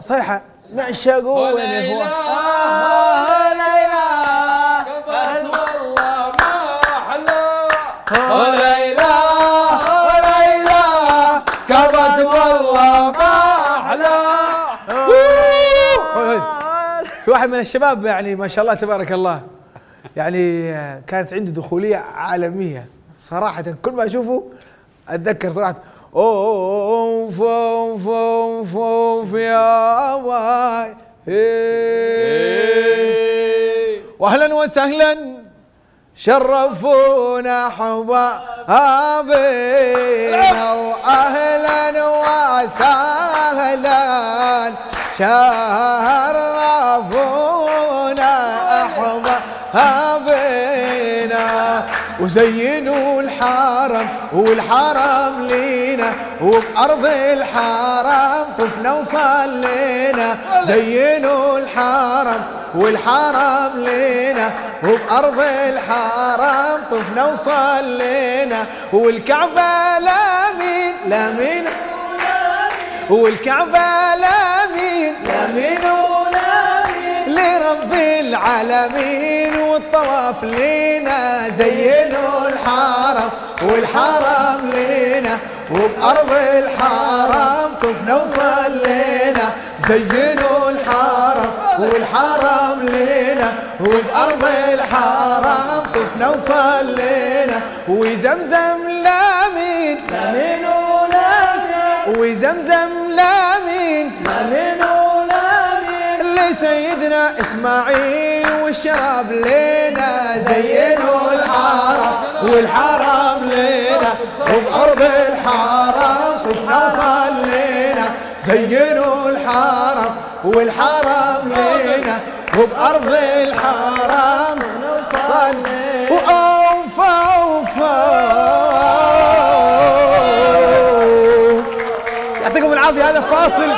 صيحة نعشقه وين هو؟ آه، ليلى والله ما أحلى وليلى وليلى كبت والله ما أحلى في واحد من الشباب يعني ما شاء الله تبارك الله يعني كانت عنده دخولية عالمية. صراحة كل ما أشوفه أتذكر صراحة. أوف أوف أوف يا واي. إيه. وأهلا وسهلا شرفونا حبابنا واهلا وسهلا شرفونا احبابنا وزينوا الحرم والحرم لينا وبأرض الحرم طفنا وصلينا زينوا الحرم والحرم لينا وبأرض الحرم طفنا وصلينا والكعبة لامين لامين والكعبة لامين ولامين لرب العالمين. والطواف لينا زينوا الحرم والحرم لينا وبأرض الحرم طفنا وصلينا. زينوا الحرم والحرم لينا وبأرض الحرم طفنا وصلينا. وزمزم لامين لامين ولامين وزمزم لامين لامين ولامين لسيدنا إسماعيل. والشراب لينا زينوا الحرم والحرم لينا وبأرض الحرم طفنا وصلينا زينوا الحرم والحرم لينا وبأرض الحرم نصلي وأوف أوف أوف يعطيكم العافية هذا فاصل.